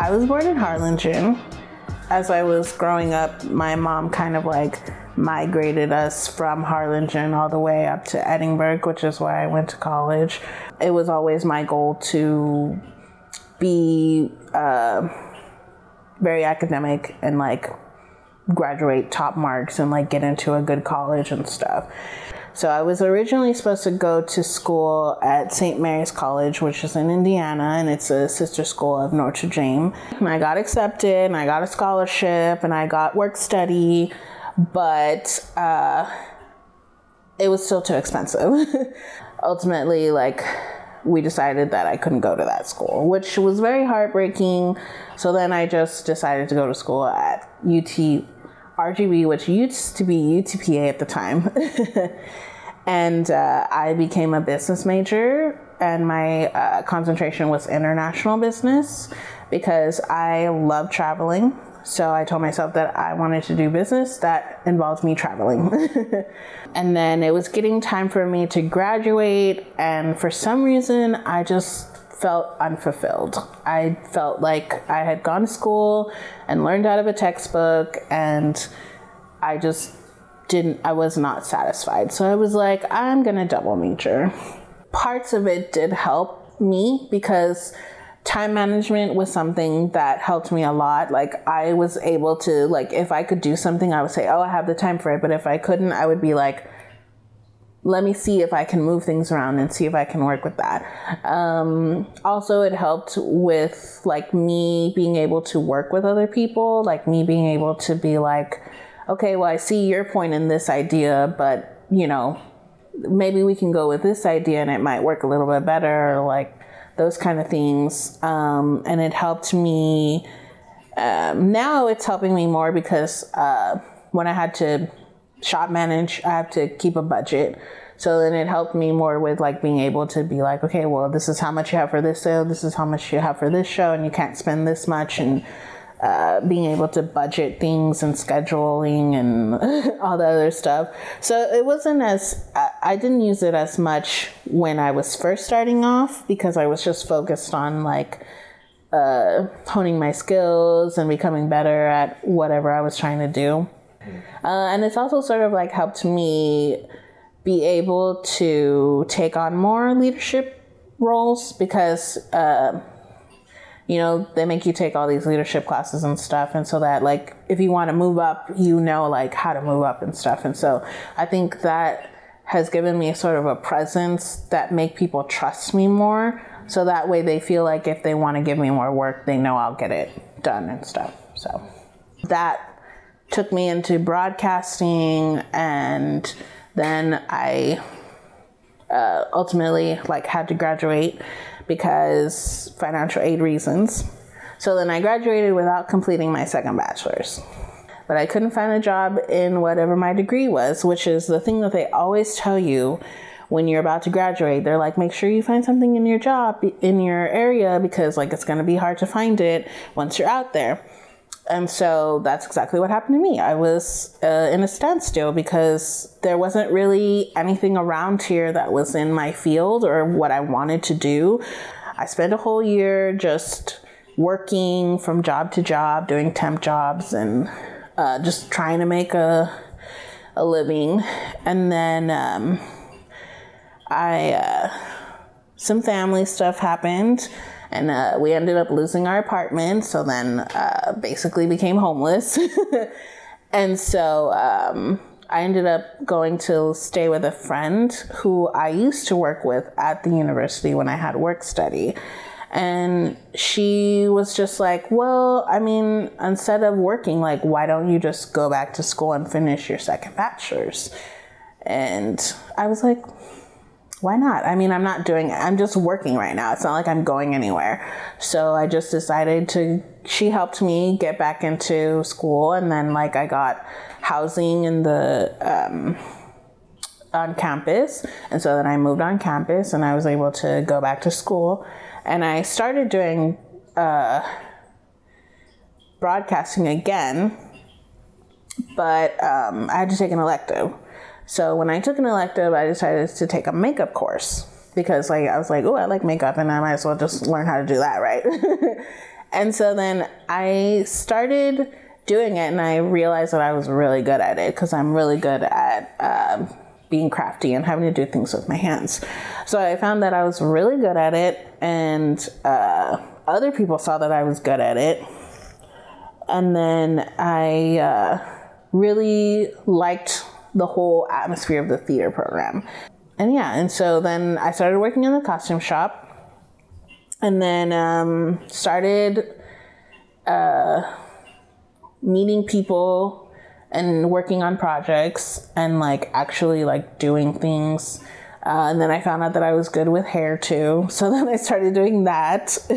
I was born in Harlingen. As I was growing up, my mom kind of like migrated us from Harlingen all the way up to Edinburg, which is where I went to college. It was always my goal to be uh, very academic and like graduate top marks and like get into a good college and stuff. So I was originally supposed to go to school at St. Mary's College, which is in Indiana, and it's a sister school of Notre Dame. And I got accepted, and I got a scholarship, and I got work study, but uh, it was still too expensive. Ultimately, like we decided that I couldn't go to that school, which was very heartbreaking. So then I just decided to go to school at UT RGV, which used to be UTPA at the time. and uh, I became a business major, and my uh, concentration was international business because I love traveling. So I told myself that I wanted to do business that involved me traveling. and then it was getting time for me to graduate, and for some reason, I just felt unfulfilled. I felt like I had gone to school and learned out of a textbook and I just didn't I was not satisfied. So I was like, I'm to double major. Parts of it did help me because time management was something that helped me a lot. Like I was able to like if I could do something, I would say, "Oh, I have the time for it." But if I couldn't, I would be like, let me see if I can move things around and see if I can work with that. Um, also, it helped with like me being able to work with other people, like me being able to be like, okay, well, I see your point in this idea, but you know, maybe we can go with this idea and it might work a little bit better, like those kind of things. Um, and it helped me. Um, now it's helping me more because uh, when I had to shop manage, I have to keep a budget. So then it helped me more with like being able to be like, okay, well, this is how much you have for this sale, this is how much you have for this show, and you can't spend this much, and uh, being able to budget things and scheduling and all the other stuff. So it wasn't as, I didn't use it as much when I was first starting off because I was just focused on like uh, honing my skills and becoming better at whatever I was trying to do. Uh, and it's also sort of like helped me be able to take on more leadership roles because, uh, you know, they make you take all these leadership classes and stuff. And so that, like, if you want to move up, you know, like, how to move up and stuff. And so I think that has given me sort of a presence that make people trust me more. So that way they feel like if they want to give me more work, they know I'll get it done and stuff. So that took me into broadcasting and then I uh, ultimately like had to graduate because financial aid reasons. So then I graduated without completing my second bachelor's. But I couldn't find a job in whatever my degree was, which is the thing that they always tell you when you're about to graduate. They're like, make sure you find something in your job, in your area, because like it's going to be hard to find it once you're out there. And so that's exactly what happened to me. I was uh, in a standstill because there wasn't really anything around here that was in my field or what I wanted to do. I spent a whole year just working from job to job, doing temp jobs, and uh, just trying to make a a living. And then um, I uh, some family stuff happened and uh, we ended up losing our apartment. So then, uh, basically, became homeless. and so um, I ended up going to stay with a friend who I used to work with at the university when I had work study. And she was just like, Well, I mean, instead of working, like, why don't you just go back to school and finish your second bachelor's? And I was like, why not? I mean, I'm not doing it. I'm just working right now. It's not like I'm going anywhere. So I just decided to, she helped me get back into school. And then, like, I got housing in the, um, on campus. And so then I moved on campus and I was able to go back to school. And I started doing, uh, broadcasting again, but um, I had to take an elective. So when I took an elective, I decided to take a makeup course because like I was like, oh, I like makeup and I might as well just learn how to do that, right? And so then I started doing it and I realized that I was really good at it because I'm really good at um, being crafty and having to do things with my hands. So I found that I was really good at it and uh, other people saw that I was good at it. And then I uh, really liked the whole atmosphere of the theater program. And yeah, and so then I started working in the costume shop and then um, started uh, meeting people and working on projects and like actually like doing things. Uh, and then I found out that I was good with hair too. So then I started doing that.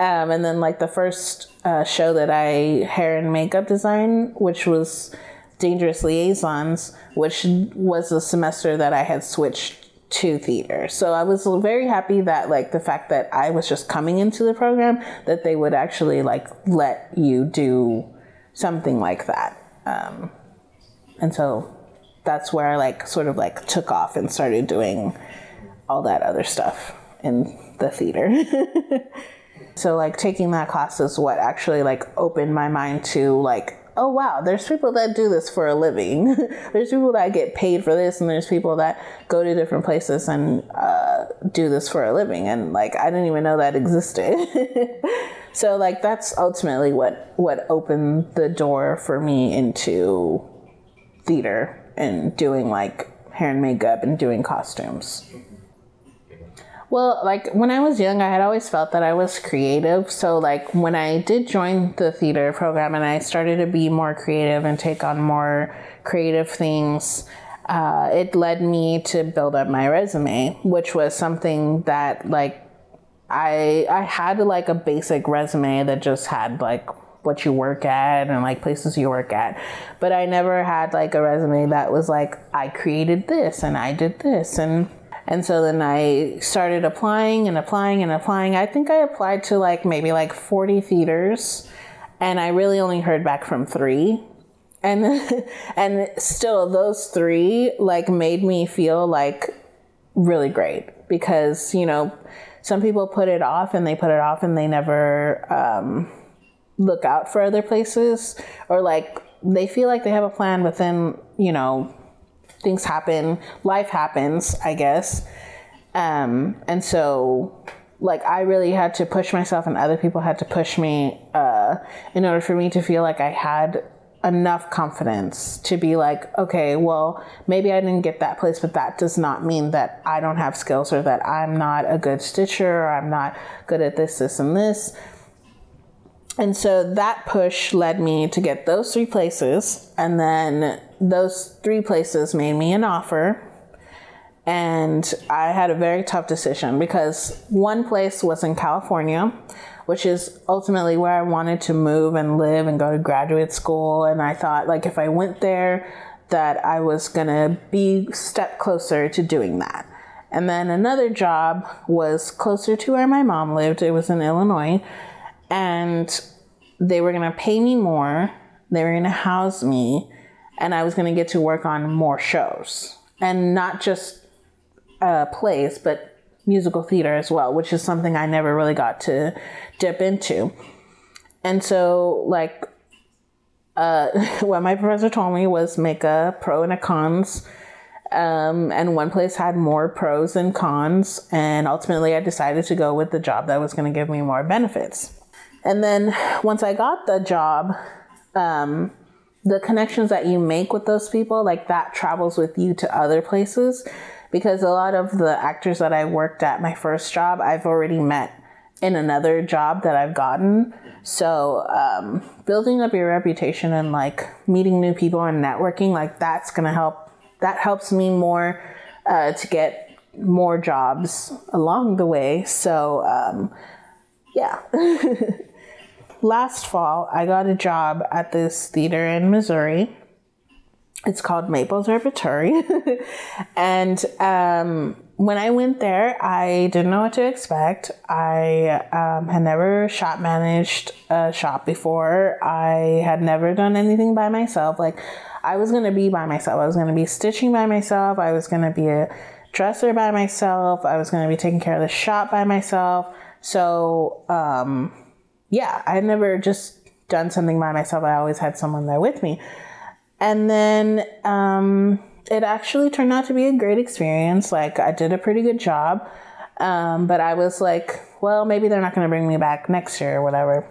um, and then like the first uh, show that I hair and makeup design, which was Dangerous Liaisons, which was the semester that I had switched to theater. So I was very happy that like the fact that I was just coming into the program that they would actually like let you do something like that. Um, and so that's where I like sort of like took off and started doing all that other stuff in the theater. so like taking that class is what actually like opened my mind to like oh wow, there's people that do this for a living. there's people that get paid for this, and there's people that go to different places and uh, do this for a living. And like, I didn't even know that existed. so like, that's ultimately what what opened the door for me into theater and doing like hair and makeup and doing costumes. Well, like when I was young, I had always felt that I was creative. So, like when I did join the theater program and I started to be more creative and take on more creative things, uh, it led me to build up my resume, which was something that like I I had like a basic resume that just had like what you work at and like places you work at. But I never had like a resume that was like I created this and I did this and and so then I started applying and applying and applying. I think I applied to like maybe like 40 theaters and I really only heard back from 3. And and still those 3 like made me feel like really great because, you know, some people put it off and they put it off and they never um, look out for other places or like they feel like they have a plan but then, you know, things happen, life happens, I guess. Um, and so, like, I really had to push myself, and other people had to push me uh, in order for me to feel like I had enough confidence to be like, okay, well, maybe I didn't get that place, but that does not mean that I don't have skills or that I'm not a good stitcher or I'm not good at this, this, and this. And so that push led me to get those three places. And then those three places made me an offer. And I had a very tough decision because one place was in California, which is ultimately where I wanted to move and live and go to graduate school. And I thought, like, if I went there, that I was gonna be step closer to doing that. And then another job was closer to where my mom lived. It was in Illinois and they were to pay me more, they were to house me, and I was going to get to work on more shows. And not just uh, plays, but musical theater as well, which is something I never really got to dip into. And so, like, uh, what my professor told me was make a pro and a cons. Um, and one place had more pros than cons. And ultimately, I decided to go with the job that was going to give me more benefits. And then once I got the job, um, the connections that you make with those people, like that travels with you to other places. Because a lot of the actors that I worked at my first job, I've already met in another job that I've gotten. So, um, building up your reputation and like meeting new people and networking, like that's gonna help. That helps me more uh, to get more jobs along the way. So, um, yeah. last fall, I got a job at this theater in Missouri. It's called Maples Repertory. and um, when I went there, I didn't know what to expect. I um, had never shop managed a shop before. I had never done anything by myself. Like, I was going to be by myself. I was going to be stitching by myself. I was going to be a dresser by myself. I was going to be taking care of the shop by myself. So, um, yeah, I never just done something by myself. I always had someone there with me. And then um, it actually turned out to be a great experience. Like, I did a pretty good job. Um, but I was like, well, maybe they're not going to bring me back next year or whatever.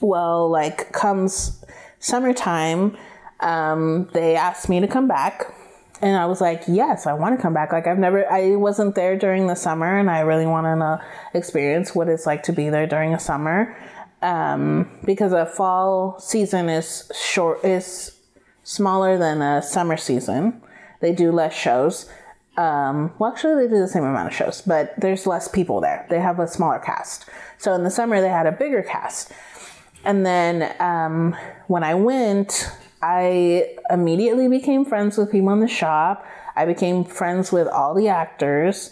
Well, like, comes summertime, um, they asked me to come back. And I was like, yes, I want to come back. Like, I've never, I wasn't there during the summer, and I really want to experience what it's like to be there during a summer. Um, because a fall season is short, is smaller than a summer season. They do less shows. Um, well, actually, they do the same amount of shows, but there's less people there. They have a smaller cast. So in the summer, they had a bigger cast. And then um, when I went, I immediately became friends with people in the shop. I became friends with all the actors.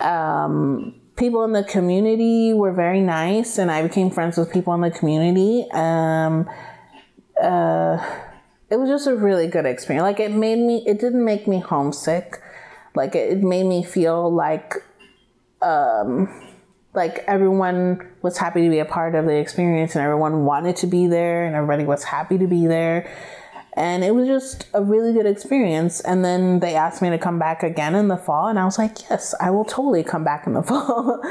Um, people in the community were very nice, and I became friends with people in the community. Um, uh, it was just a really good experience. Like it made me, it didn't make me homesick. Like it, made me feel like, um, like everyone was happy to be a part of the experience, and everyone wanted to be there, and everybody was happy to be there. And it was just a really good experience. And then they asked me to come back again in the fall, and I was like, yes, I will totally come back in the fall.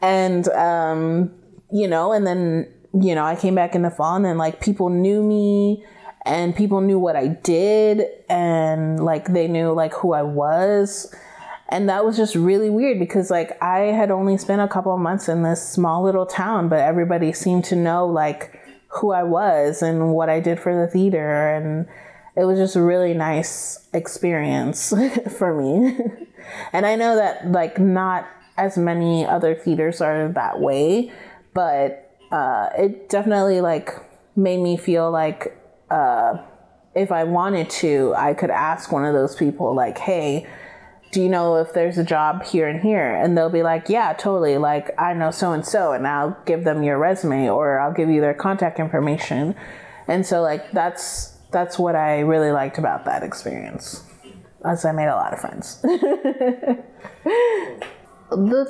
and um, you know, and then you know, I came back in the fall, and then like people knew me and people knew what I did and like they knew like who I was. And that was just really weird because like I had only spent a couple of months in this small little town, but everybody seemed to know like who I was and what I did for the theater and it was just a really nice experience for me. and I know that like not as many other theaters are that way, but uh, it definitely like made me feel like uh, if I wanted to, I could ask one of those people, like, hey, do you know if there's a job here and here? And they'll be like, yeah, totally. Like, I know so and so, and I'll give them your resume or I'll give you their contact information. And so, like, that's that's what I really liked about that experience. As I made a lot of friends. the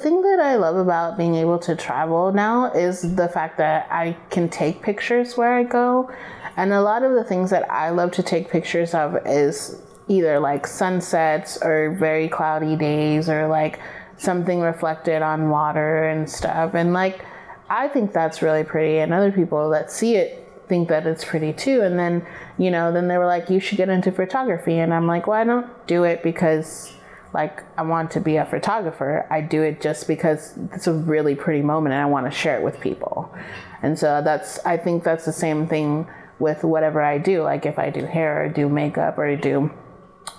thing that I love about being able to travel now is the fact that I can take pictures where I go. And a lot of the things that I love to take pictures of is either like sunsets or very cloudy days or like something reflected on water and stuff. And like, I think that's really pretty. And other people that see it think that it's pretty too. And then, you know, then they were like, you should get into photography. And I'm like, well, I don't do it because like I want to be a photographer. I do it just because it's a really pretty moment and I want to share it with people. And so that's, I think that's the same thing with whatever I do. Like if I do hair or do makeup or do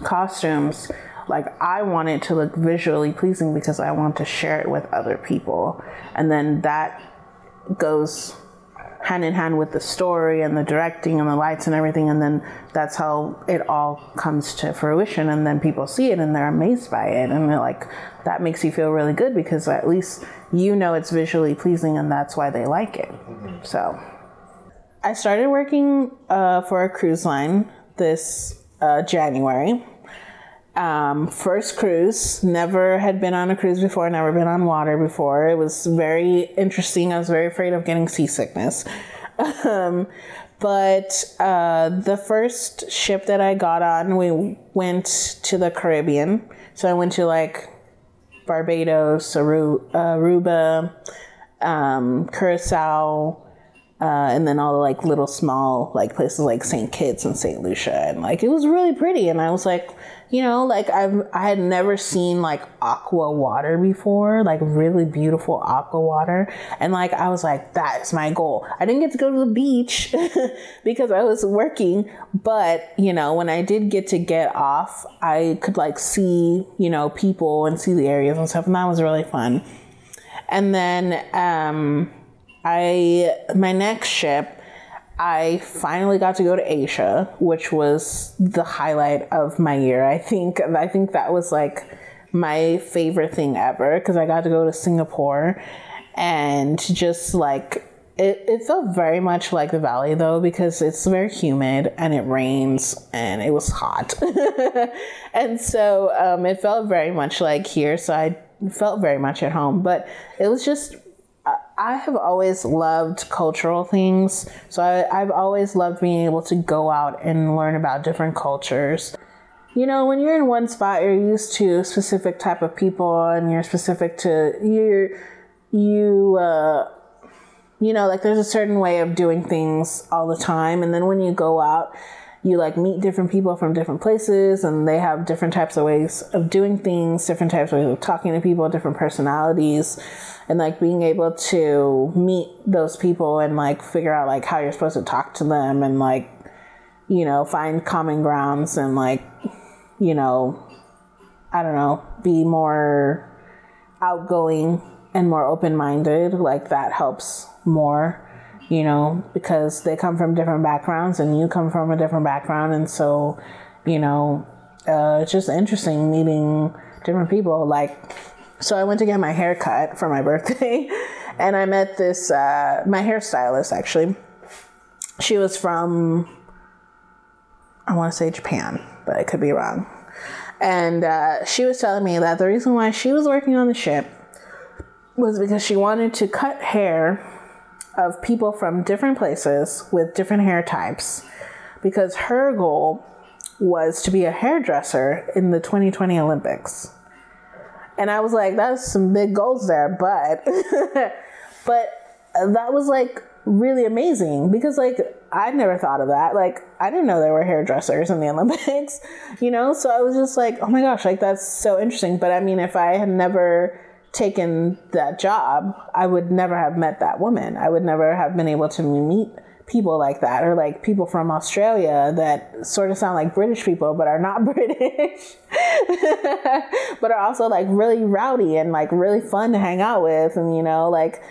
costumes, like I want it to look visually pleasing because I want to share it with other people. And then that goes hand in hand with the story and the directing and the lights and everything. And then that's how it all comes to fruition. And then people see it and they're amazed by it. And they're like that makes you feel really good because at least you know it's visually pleasing and that's why they like it. So I started working uh, for a cruise line this uh, January. Um, first cruise, never had been on a cruise before, never been on water before. It was very interesting. I was very afraid of getting seasickness. um, but uh, the first ship that I got on, we went to the Caribbean. So I went to like Barbados, Aru- Aruba, um, Curacao, uh, and then all the like little small like places like St. Kitts and St. Lucia, and like it was really pretty. And I was like, you know, like I've I had never seen like aqua water before, like really beautiful aqua water, and like I was like, that is my goal. I didn't get to go to the beach because I was working, but you know, when I did get to get off, I could like see you know people and see the areas and stuff, and that was really fun. And then um I my next ship I finally got to go to Asia, which was the highlight of my year. I think I think that was like my favorite thing ever because I got to go to Singapore and just like it, it felt very much like the valley though because it's very humid and it rains and it was hot and so um, it felt very much like here so i felt very much at home but it was just I have always loved cultural things. So I, I've always loved being able to go out and learn about different cultures. You know, when you're in one spot, you're used to a specific type of people and you're specific to, you're, you, uh, you know, like there's a certain way of doing things all the time. And then when you go out, you like meet different people from different places and they have different types of ways of doing things, different types of ways of talking to people, different personalities. And like being able to meet those people and like figure out like how you're supposed to talk to them and like, you know, find common grounds and like, you know, I don't know, be more outgoing and more open minded. Like that helps more you know, because they come from different backgrounds and you come from a different background. And so, you know, uh, it's just interesting meeting different people. Like, so I went to get my hair cut for my birthday and I met this, uh, my hairstylist actually. She was from, I want to say Japan, but I could be wrong. And uh, she was telling me that the reason why she was working on the ship was because she wanted to cut hair of people from different places with different hair types because her goal was to be a hairdresser in the 2020 Olympics. And I was like, that's some big goals there, but but that was like really amazing because like I never thought of that. Like I didn't know there were hairdressers in the Olympics, you know? So I was just like, oh my gosh, like that's so interesting. But I mean, if I had never taken that job, I would never have met that woman. I would never have been able to meet people like that or like people from Australia that sort of sound like British people but are not British but are also like really rowdy and like really fun to hang out with and you know like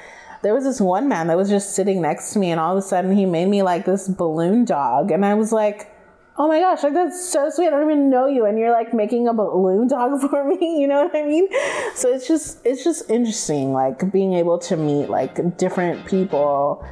there was this one man that was just sitting next to me and all of a sudden he made me like this balloon dog and I was like oh my gosh, like that's so sweet. I don't even know you, and you're like making a balloon dog for me. You know what I mean? So it's just it's just interesting, like being able to meet like different people